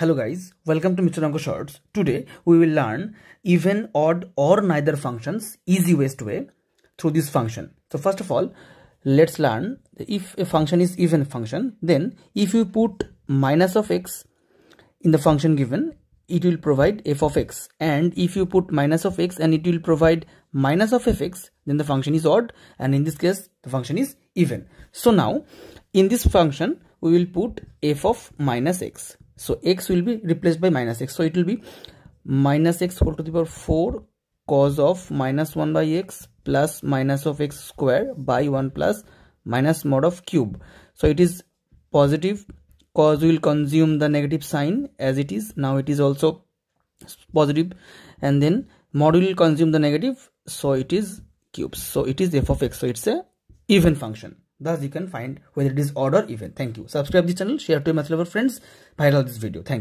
Hello guys, welcome to Mr. Onko Shorts. Today we will learn even, odd or neither functions easy ways way through this function. So first of all, let's learn if a function is even function, then if you put minus of x in the function given, it will provide f of x and if you put minus of x and it will provide minus of fx then the function is odd and in this case the function is even. So now in this function we will put f of minus x so x will be replaced by minus x. So it will be minus x whole to the power 4 cos of minus 1 by x plus minus of x square by 1 plus minus mod of cube. So it is positive cos will consume the negative sign as it is. Now it is also positive. And then mod will consume the negative. So it is cubes so it is f of x. So it's a even function Thus, you can find whether it is odd or even. Thank you. Subscribe the channel, share to your friends, viral this video. Thank you.